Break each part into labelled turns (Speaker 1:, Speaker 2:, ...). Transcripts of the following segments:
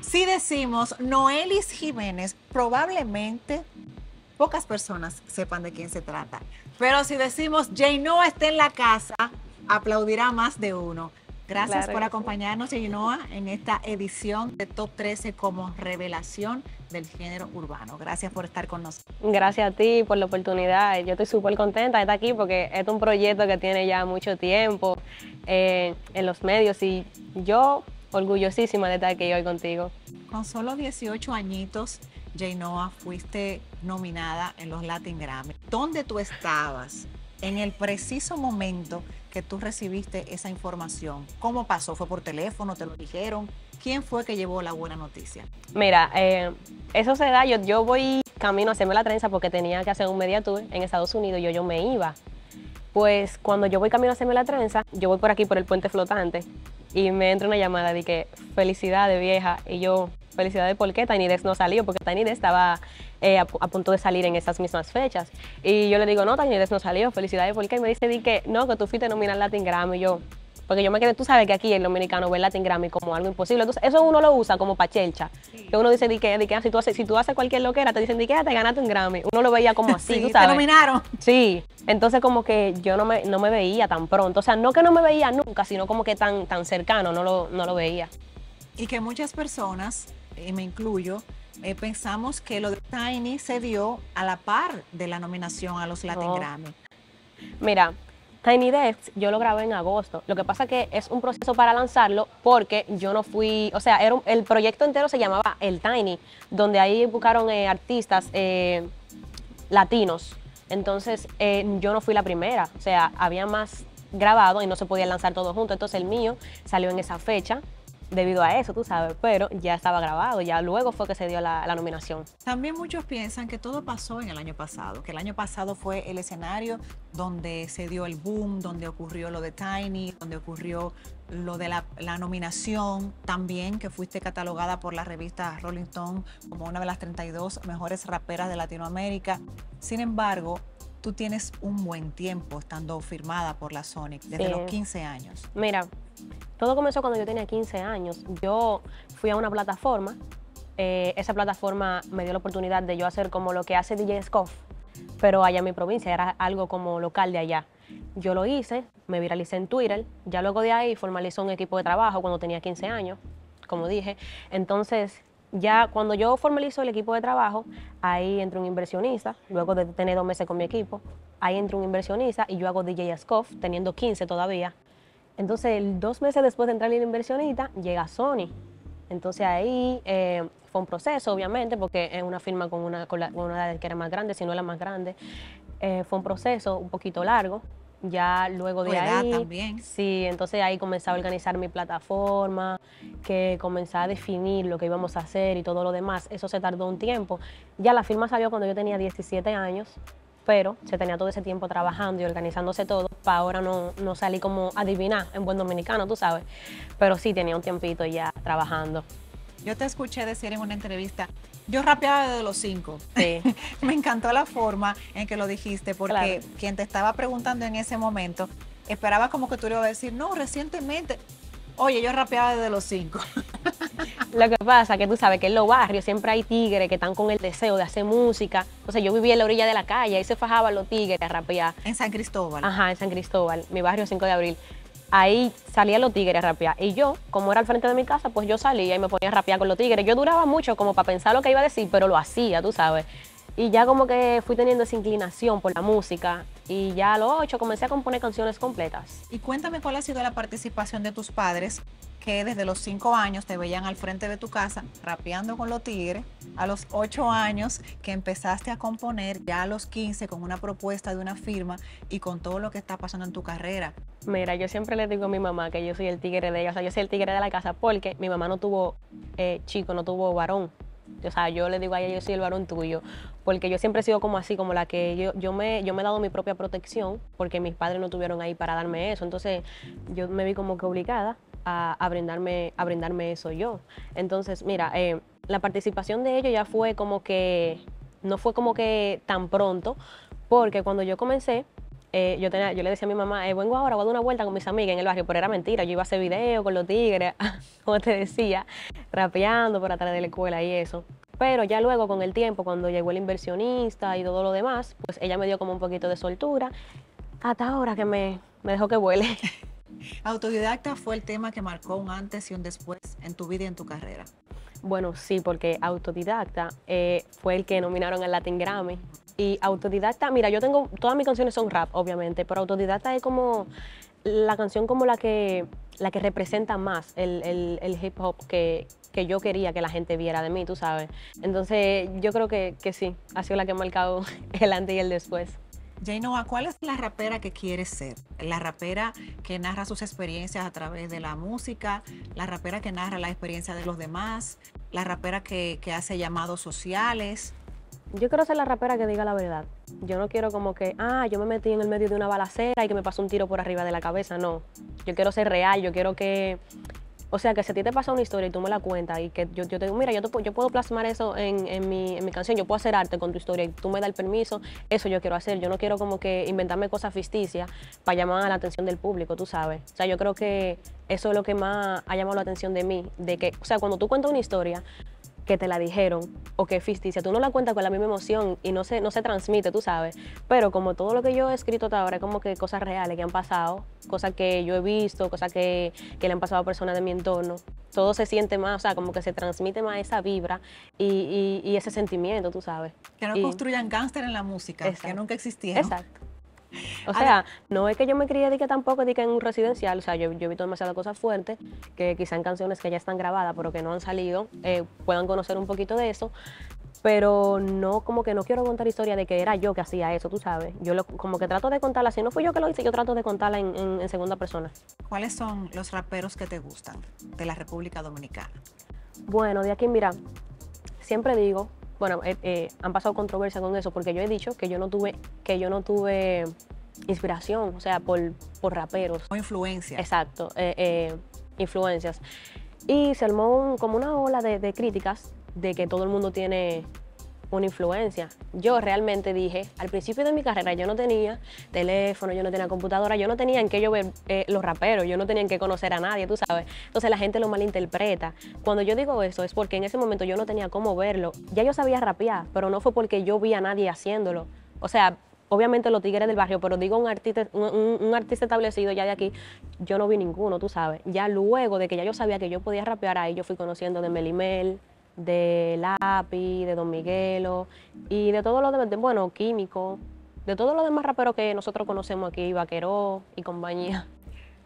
Speaker 1: Si decimos Noelis Jiménez, probablemente pocas personas sepan de quién se trata. Pero si decimos Jay Noah está en la casa, aplaudirá más de uno. Gracias
Speaker 2: Claro
Speaker 1: por acompañarnos, Noah, en esta edición de Top 13 como revelación del género urbano. Gracias por estar con nosotros.
Speaker 2: Gracias a ti por la oportunidad. Yo estoy súper contenta de estar aquí porque es un proyecto que tiene ya mucho tiempo eh, en los medios y yo orgullosísima de estar aquí hoy contigo.
Speaker 1: Con solo 18 añitos, Jay Noah, fuiste nominada en los Latin Grammy. ¿Dónde tú estabas en el preciso momento que tú recibiste esa información? ¿Cómo pasó? ¿Fue por teléfono? ¿Te lo dijeron? ¿Quién fue que llevó la buena noticia?
Speaker 2: Mira, eh, eso se da, yo, yo voy camino a hacerme la trenza porque tenía que hacer un media tour en Estados Unidos y yo, yo me iba. Pues cuando yo voy camino a hacerme la trenza, yo voy por aquí por el puente flotante y me entra una llamada de que felicidades vieja y yo felicidades ¿por qué? Tiny no salió porque Tiny Desk estaba eh, a, pu- a punto de salir en esas mismas fechas y yo le digo no Desk no salió felicidades ¿por qué? y me dice di que no que tú fuiste nominada al Latin Grammy y yo porque yo me quedé, tú sabes que aquí el dominicano ve el Latin Grammy como algo imposible. Entonces, eso uno lo usa como pachelcha. Que uno dice, di que, di que, ah, si, tú haces, si tú haces cualquier loquera, te dicen, di que ah, te ganaste un Grammy. Uno lo veía como así,
Speaker 1: Sí,
Speaker 2: tú
Speaker 1: te
Speaker 2: sabes.
Speaker 1: nominaron.
Speaker 2: Sí, entonces como que yo no me, no me veía tan pronto. O sea, no que no me veía nunca, sino como que tan, tan cercano, no lo, no lo veía.
Speaker 1: Y que muchas personas, y me incluyo, eh, pensamos que lo de Tiny se dio a la par de la nominación a los Latin
Speaker 2: No.
Speaker 1: Grammy.
Speaker 2: Mira, Tiny Desk yo lo grabé en agosto. Lo que pasa que es un proceso para lanzarlo porque yo no fui, o sea, era un- el proyecto entero se llamaba El Tiny, donde ahí buscaron eh, artistas eh, latinos. Entonces eh, yo no fui la primera, o sea, había más grabado y no se podía lanzar todo junto. Entonces el mío salió en esa fecha debido a eso, tú sabes, pero ya estaba grabado, ya luego fue que se dio la, nominación.
Speaker 1: También muchos piensan que todo pasó en el año pasado, que el año pasado fue el escenario donde se dio el boom, donde ocurrió lo de Tiny, donde ocurrió lo de la, la nominación, también que fuiste catalogada por la revista Rolling Stone como una de las 32 mejores raperas de Latinoamérica. Sin embargo, tú tienes un buen tiempo estando firmada por la Sonic, desde
Speaker 2: Sí.
Speaker 1: los 15 años.
Speaker 2: Mira, todo comenzó cuando yo tenía 15 años. Yo fui a una plataforma. eh, esa plataforma me dio la oportunidad de yo hacer como lo que hace DJ Scoff, pero allá en mi provincia, era algo como local de allá. Yo lo hice, me viralicé en Twitter, ya luego de ahí formalizó un equipo de trabajo cuando tenía 15 años, como dije. Entonces, ya cuando yo formalizo el equipo de trabajo, ahí entra un inversionista, luego de tener dos meses con mi equipo, ahí entra un inversionista y yo hago DJ Scoff, teniendo 15 todavía. Entonces, dos meses después de entrar el inversionista, llega Sony. Entonces ahí eh, fue un proceso, obviamente, porque es una firma con una, con la- una que era más grande, si no la más grande. Eh, fue un proceso un poquito largo. Ya luego de
Speaker 1: edad
Speaker 2: ahí.
Speaker 1: también.
Speaker 2: Sí, entonces ahí comencé a organizar mi plataforma, que comencé a definir lo que íbamos a hacer y todo lo demás. Eso se tardó un tiempo. Ya la firma salió cuando yo tenía 17 años, pero se tenía todo ese tiempo trabajando y organizándose todo. Para ahora no, no salí como adivinar en buen dominicano, tú sabes. Pero sí tenía un tiempito ya trabajando.
Speaker 1: Yo te escuché decir en una entrevista, yo rapeaba desde los cinco.
Speaker 2: Sí.
Speaker 1: Me encantó la forma en que lo dijiste, porque
Speaker 2: Claro.
Speaker 1: quien te estaba preguntando en ese momento esperaba como que tú le ibas a decir, no, recientemente. Oye, yo rapeaba desde los cinco.
Speaker 2: Lo que pasa que tú sabes que en los barrios siempre hay tigres que están con el deseo de hacer música. Entonces yo vivía en la orilla de la calle, ahí se fajaban los tigres a rapear.
Speaker 1: En San Cristóbal.
Speaker 2: Ajá, en San Cristóbal, mi barrio 5 de abril. Ahí salían los tigres a rapear. Y yo, como era al frente de mi casa, pues yo salía y me ponía a rapear con los tigres. Yo duraba mucho como para pensar lo que iba a decir, pero lo hacía, tú sabes. Y ya como que fui teniendo esa inclinación por la música. Y ya a los ocho comencé a componer canciones completas.
Speaker 1: Y cuéntame cuál ha sido la participación de tus padres que desde los cinco años te veían al frente de tu casa rapeando con los tigres, a los ocho años que empezaste a componer, ya a los 15 con una propuesta de una firma y con todo lo que está pasando en tu carrera.
Speaker 2: Mira, yo siempre le digo a mi mamá que yo soy el tigre de ella, o sea, yo soy el tigre de la casa porque mi mamá no tuvo eh, chico, no tuvo varón. O sea, yo le digo a ella, yo soy el varón tuyo, porque yo siempre he sido como así, como la que yo, yo, me, yo me he dado mi propia protección, porque mis padres no estuvieron ahí para darme eso. Entonces, yo me vi como que obligada a, a brindarme, a brindarme eso yo. Entonces, mira, eh, la participación de ellos ya fue como que, no fue como que tan pronto, porque cuando yo comencé, eh, yo, tenía, yo le decía a mi mamá, eh, vengo ahora, voy a dar una vuelta con mis amigas en el barrio, pero era mentira, yo iba a hacer video con los tigres, como te decía, rapeando por atrás de la escuela y eso. Pero ya luego con el tiempo, cuando llegó el inversionista y todo lo demás, pues ella me dio como un poquito de soltura, hasta ahora que me, me dejó que vuele.
Speaker 1: Autodidacta fue el tema que marcó un antes y un después en tu vida y en tu carrera.
Speaker 2: Bueno, sí, porque autodidacta eh, fue el que nominaron al Latin Grammy. Y autodidacta, mira, yo tengo, todas mis canciones son rap, obviamente, pero autodidacta es como la canción como la que, la que representa más el, hip hop que, que, yo quería que la gente viera de mí, tú sabes. Entonces, yo creo que, que sí, ha sido la que ha marcado el antes y el después.
Speaker 1: Jainoa, ¿cuál es la rapera que quieres ser? La rapera que narra sus experiencias a través de la música, la rapera que narra la experiencia de los demás, la rapera que, hace llamados sociales.
Speaker 2: Yo quiero ser la rapera que diga la verdad. Yo no quiero como que, ah, yo me metí en el medio de una balacera y que me pasó un tiro por arriba de la cabeza. No. Yo quiero ser real, yo quiero que o sea, que si a ti te pasa una historia y tú me la cuentas y que yo, yo te digo, mira, yo, yo puedo plasmar eso en, mi, canción, yo puedo hacer arte con tu historia y tú me das el permiso, eso yo quiero hacer. Yo no quiero como que inventarme cosas ficticias para llamar la atención del público, tú sabes. O sea, yo creo que eso es lo que más ha llamado la atención de mí, de que, o sea, cuando tú cuentas una historia, que te la dijeron o que es ficticia. Tú no la cuentas con la misma emoción y no se, no se transmite, tú sabes. Pero como todo lo que yo he escrito hasta ahora es como que cosas reales que han pasado, cosas que yo he visto, cosas que, que le han pasado a personas de mi entorno, todo se siente más, o sea, como que se transmite más esa vibra y, y, ese sentimiento, tú sabes.
Speaker 1: Que no construyan gángster en la música, que nunca existieron.
Speaker 2: Exacto. O sea, no es que yo me crié de que tampoco de que en un residencial, o sea, yo, yo he visto demasiadas cosas fuertes, que quizá en canciones que ya están grabadas pero que no han salido, eh, puedan conocer un poquito de eso, pero no, como que no quiero contar historia de que era yo que hacía eso, tú sabes. Yo como que trato de contarla, si no fui yo que lo hice, yo trato de contarla en, segunda persona.
Speaker 1: ¿Cuáles son los raperos que te gustan de la República Dominicana?
Speaker 2: Bueno, de aquí, mira, siempre digo bueno, eh, eh, han pasado controversia con eso porque yo he dicho que yo no tuve, que yo no tuve inspiración, o sea, por, por raperos.
Speaker 1: O influencia.
Speaker 2: Exacto, eh, influencias. Y se armó como una ola de, críticas de que todo el mundo tiene una influencia. Yo realmente dije, al principio de mi carrera yo no tenía teléfono, yo no tenía computadora, yo no tenía en qué yo ver eh, los raperos, yo no tenía en qué conocer a nadie, tú sabes. Entonces la gente lo malinterpreta. Cuando yo digo eso es porque en ese momento yo no tenía cómo verlo. Ya yo sabía rapear, pero no fue porque yo vi a nadie haciéndolo. O sea, obviamente los tigres del barrio, pero digo un artista, un, artista establecido ya de aquí, yo no vi ninguno, tú sabes. Ya luego de que ya yo sabía que yo podía rapear ahí, yo fui conociendo de Melimel, de Lápiz, de Don Miguelo y de todo lo demás, bueno, Químico, de todos los demás raperos que nosotros conocemos aquí, Vaqueró y compañía.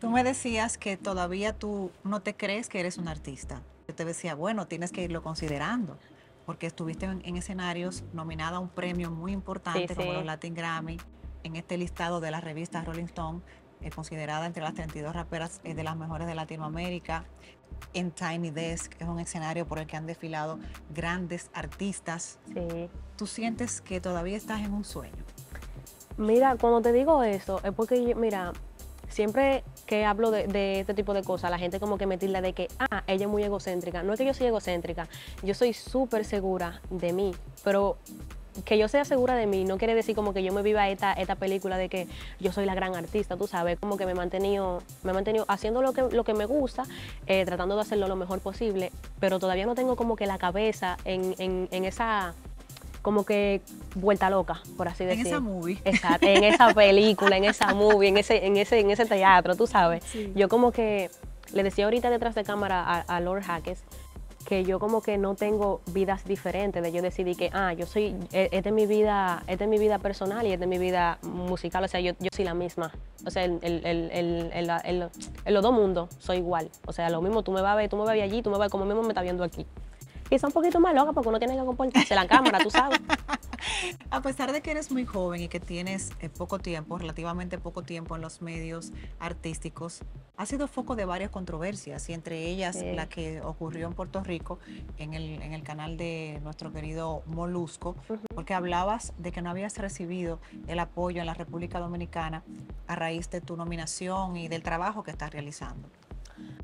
Speaker 1: Tú me decías que todavía tú no te crees que eres un artista. Yo te decía, bueno, tienes que irlo considerando, porque estuviste en, escenarios nominada a un premio muy importante como los Latin Grammy, en este listado de la revista Rolling Stone, eh, considerada entre las 32 raperas eh, de las mejores de Latinoamérica en Tiny Desk, es un escenario por el que han desfilado grandes artistas.
Speaker 2: Sí.
Speaker 1: ¿Tú sientes que todavía estás en un sueño?
Speaker 2: Mira, cuando te digo eso, es porque, mira, siempre que hablo de, de, este tipo de cosas, la gente como que me tilda de que, ah, ella es muy egocéntrica. No es que yo soy egocéntrica, yo soy súper segura de mí, pero que yo sea segura de mí no quiere decir como que yo me viva esta, esta película de que yo soy la gran artista, tú sabes, como que me he mantenido, me he mantenido haciendo lo que, lo que me gusta, eh, tratando de hacerlo lo mejor posible, pero todavía no tengo como que la cabeza en, en, esa como que vuelta loca, por así decirlo.
Speaker 1: En esa movie.
Speaker 2: Exacto, en esa película, en esa movie, en ese, en ese, en ese teatro, tú sabes. Yo como que le decía ahorita detrás de cámara a, a Lord Hackes que yo como que no tengo vidas diferentes, de yo decidí que, ah, yo soy, esta es mi vida, esta es mi vida personal y esta es mi vida musical, o sea, yo, yo soy la misma, o sea, en, los dos mundos soy igual, o sea, lo mismo, tú me vas a ver, tú me vas a ver allí, tú me vas como mismo me estás viendo aquí. Quizá un poquito más loca porque uno tiene que comportarse la cámara, tú sabes.
Speaker 1: A pesar de que eres muy joven y que tienes eh, poco tiempo, relativamente poco tiempo en los medios artísticos, ha sido foco de varias controversias y entre ellas la que ocurrió en Puerto Rico en el, en el canal de nuestro querido Molusco, porque hablabas de que no habías recibido el apoyo en la República Dominicana a raíz de tu nominación y del trabajo que estás realizando.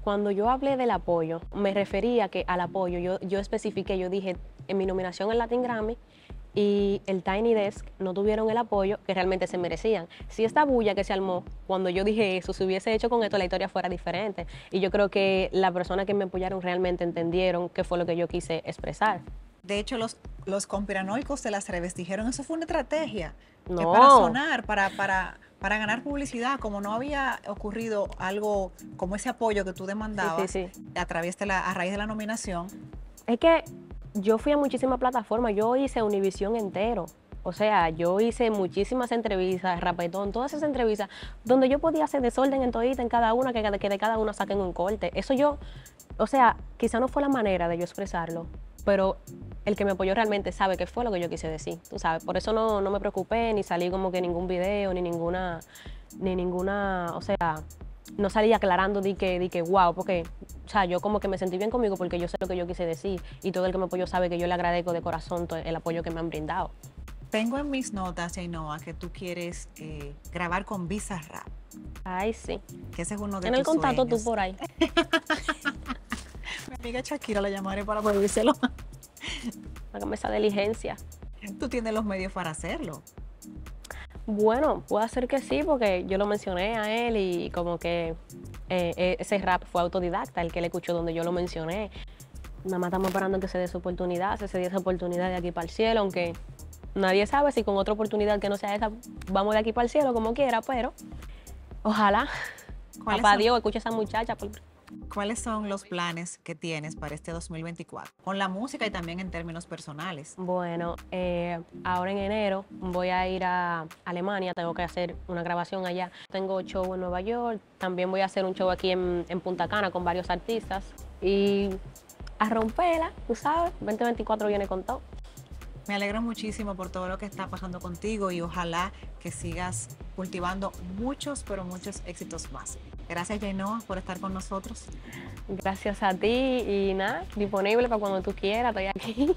Speaker 2: Cuando yo hablé del apoyo, me refería que al apoyo, yo, yo especifiqué, yo dije, en mi nominación al Latin Grammy, y el Tiny Desk no tuvieron el apoyo que realmente se merecían. Si esta bulla que se armó cuando yo dije eso se hubiese hecho con esto, la historia fuera diferente. Y yo creo que las personas que me apoyaron realmente entendieron qué fue lo que yo quise expresar.
Speaker 1: De hecho, los, los conspiranoicos de las redes dijeron, eso fue una estrategia. que
Speaker 2: No.
Speaker 1: para sonar, para, para, para ganar publicidad, como no había ocurrido algo como ese apoyo que tú demandabas
Speaker 2: sí,
Speaker 1: a través de la, a raíz de la nominación,
Speaker 2: Es que yo fui a muchísimas plataformas, yo hice Univisión entero. O sea, yo hice muchísimas entrevistas, rapetón, todas esas entrevistas, donde yo podía hacer desorden en todita, en cada una, que, que de cada una saquen un corte. Eso yo, o sea, quizá no fue la manera de yo expresarlo, pero el que me apoyó realmente sabe qué fue lo que yo quise decir, tú sabes. Por eso no, no me preocupé, ni salí como que ningún video, ni ninguna, ni ninguna, o sea, no salí aclarando di que, di que wow, porque, o sea, yo como que me sentí bien conmigo porque yo sé lo que yo quise decir y todo el que me apoyó sabe que yo le agradezco de corazón todo el apoyo que me han brindado.
Speaker 1: tengo en mis notas, Jainoa, que tú quieres eh, grabar con Visa Rap,
Speaker 2: Ay, sí.
Speaker 1: que ese es uno de
Speaker 2: En el
Speaker 1: tus
Speaker 2: contacto tú
Speaker 1: sueños.
Speaker 2: por ahí.
Speaker 1: Mi amiga Shakira la llamaré para pedírselo.
Speaker 2: Hágame esa diligencia.
Speaker 1: tú tienes los medios para hacerlo.
Speaker 2: Bueno, puede ser que sí, porque yo lo mencioné a él y como que eh, eh, ese rap fue autodidacta, el que le escuchó donde yo lo mencioné. Nada más estamos esperando que se dé su oportunidad, se dé esa oportunidad de aquí para el cielo, aunque nadie sabe si con otra oportunidad que no sea esa vamos de aquí para el cielo como quiera, pero ojalá.
Speaker 1: ¿Cuáles
Speaker 2: Papá? Dios, escucha a esa muchacha. por-
Speaker 1: ¿Cuáles son los planes que tienes para este 2024? Con la música y también en términos personales.
Speaker 2: Bueno, eh, ahora en enero voy a ir a Alemania, tengo que hacer una grabación allá. Tengo show en Nueva York, también voy a hacer un show aquí en, en Punta Cana con varios artistas y a romperla, tú sabes, 2024 viene con todo.
Speaker 1: Me alegro muchísimo por todo lo que está pasando contigo y ojalá que sigas cultivando muchos, pero muchos éxitos más. Gracias, Jainoa, por estar con nosotros.
Speaker 2: Gracias a ti y nada, disponible para cuando tú quieras, estoy aquí.